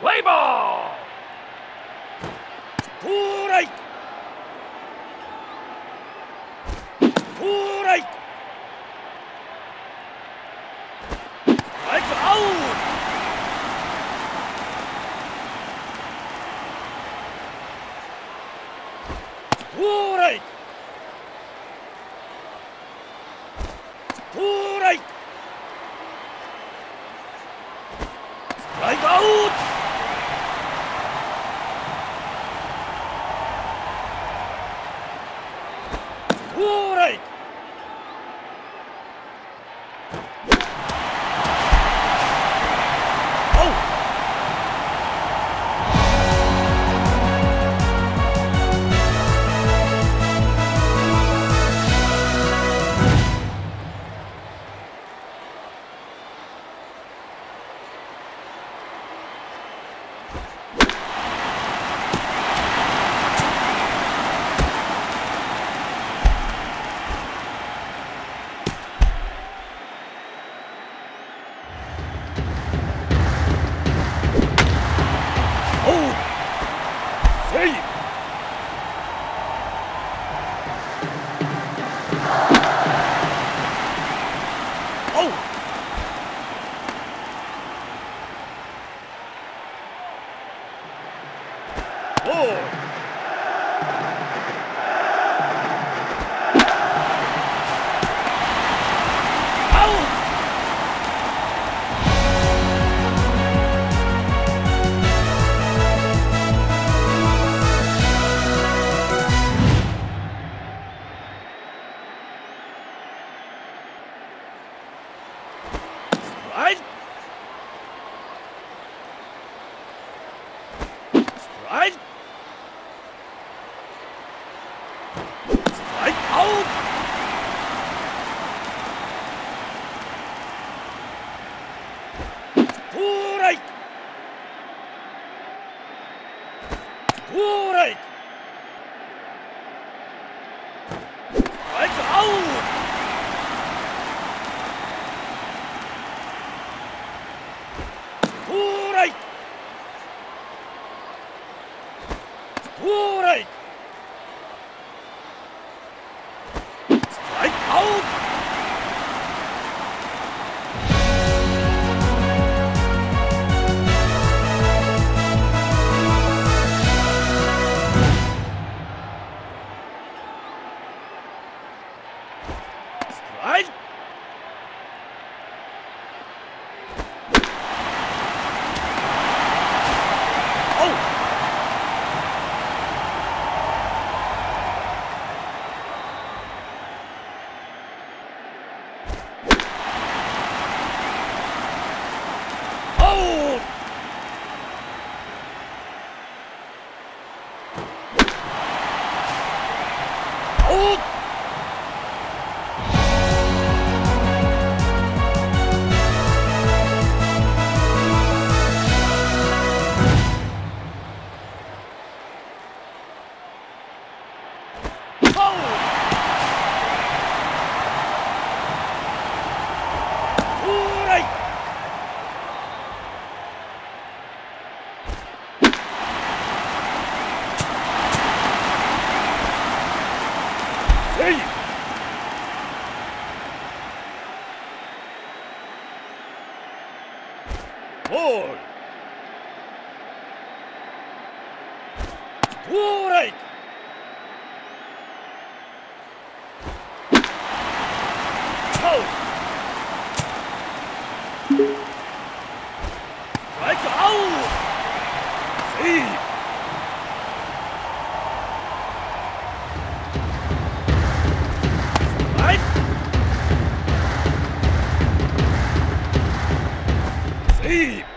Play ball! はいはい青お All right. Strike out! See! Strike!